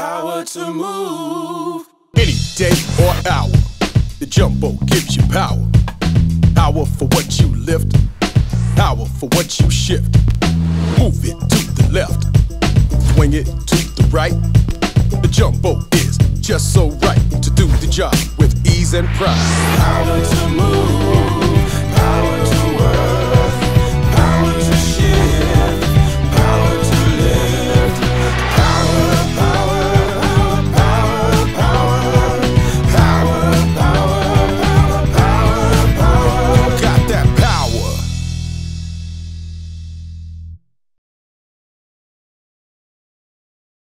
Power to move. Any day or hour, the jumbo gives you power. Power for what you lift, power for what you shift. Move it to the left, swing it to the right. The jumbo is just so right to do the job with ease and pride. Power to move.